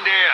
around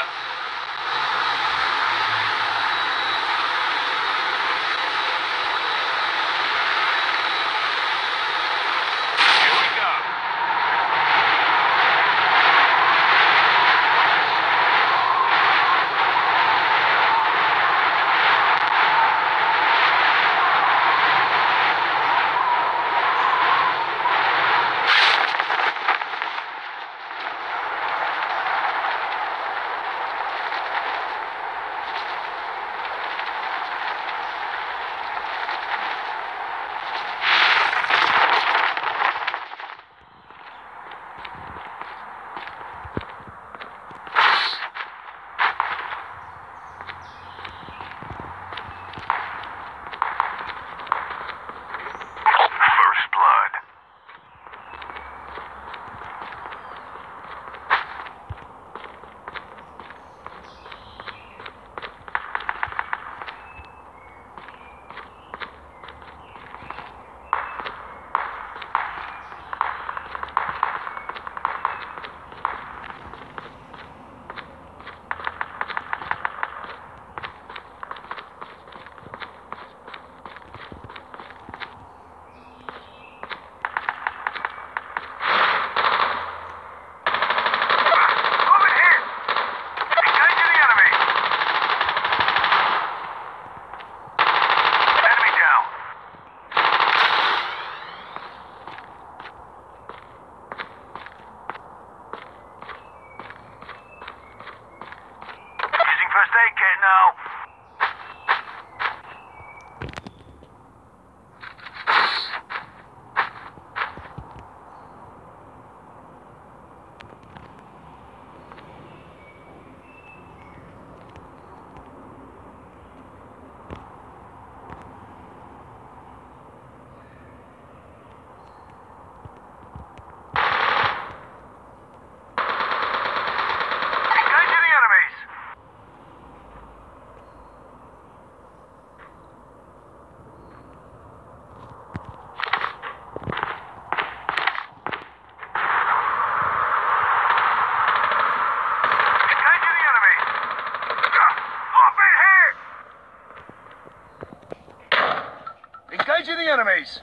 enemies!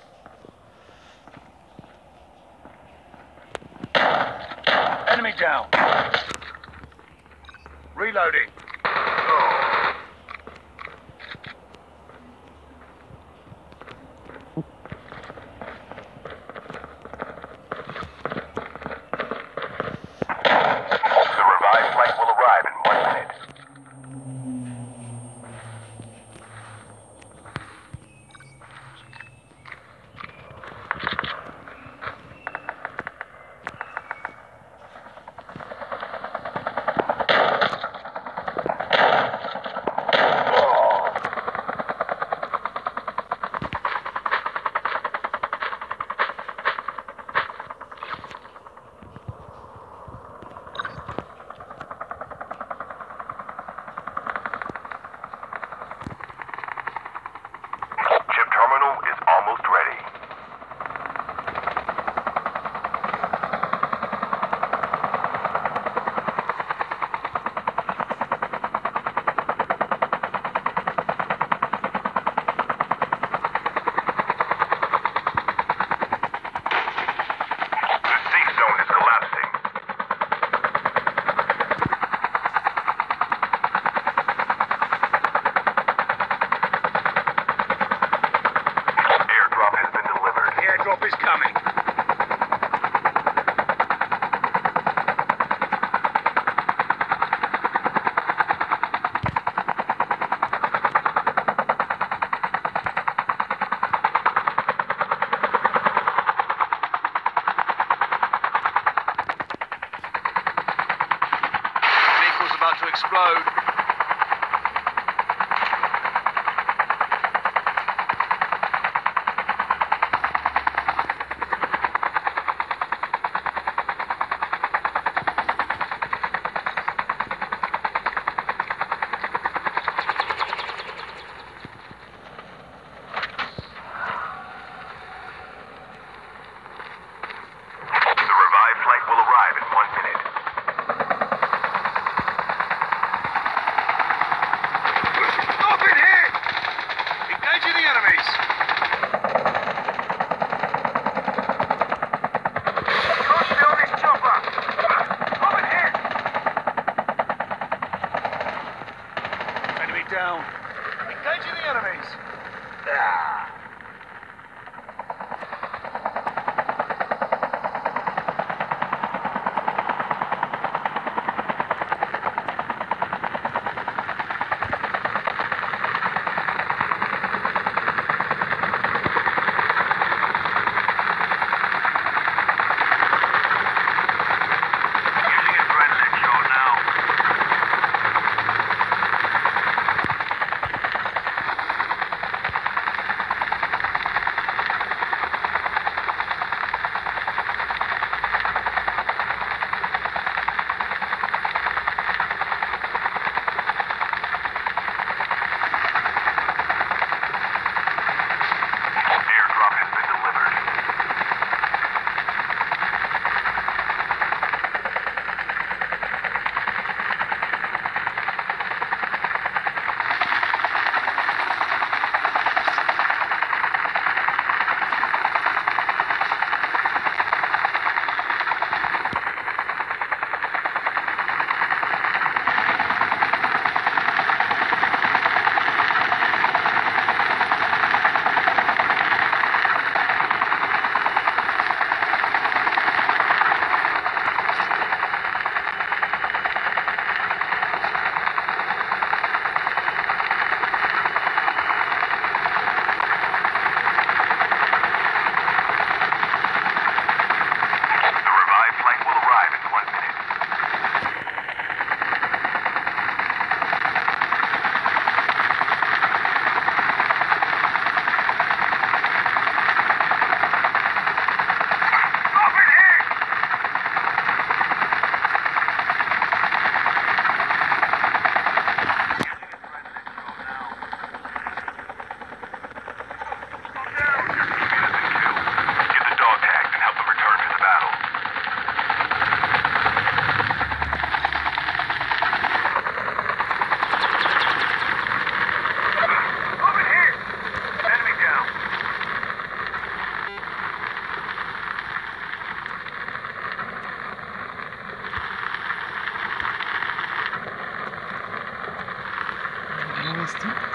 Enemy down. Reloading. About Здравствуйте.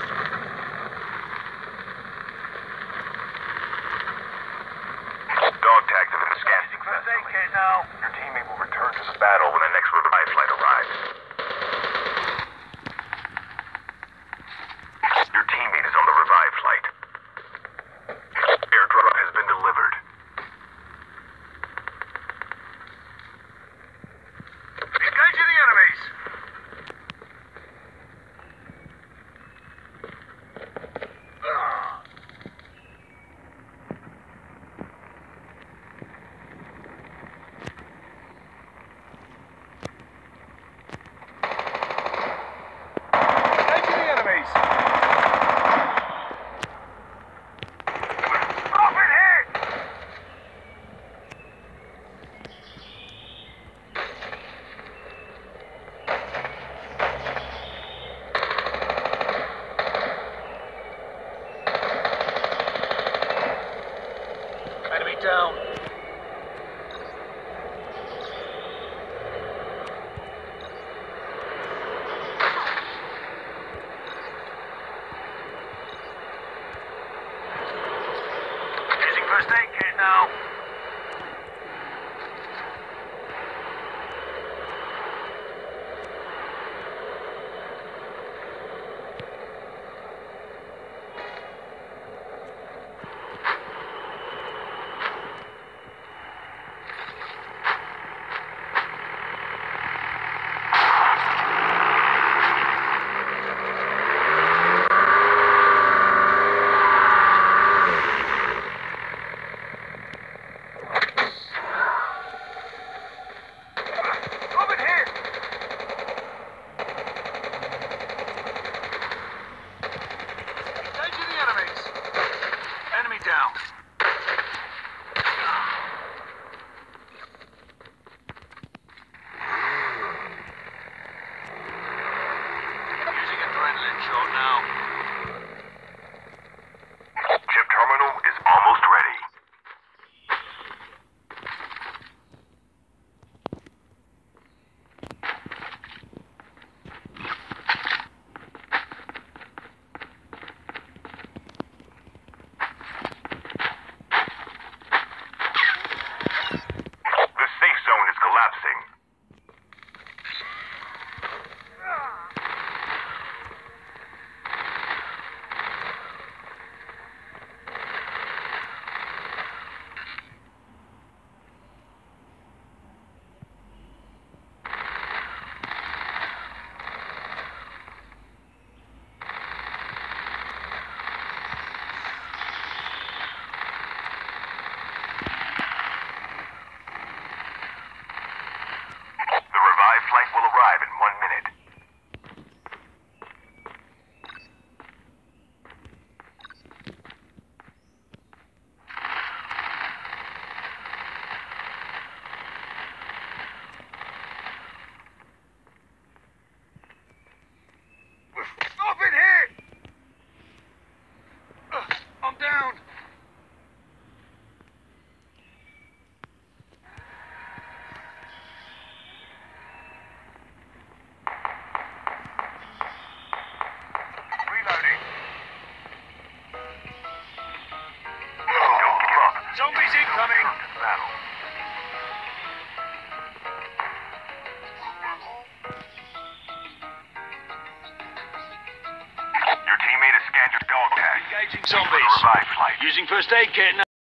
Down. Using adrenaline shot now. Your teammate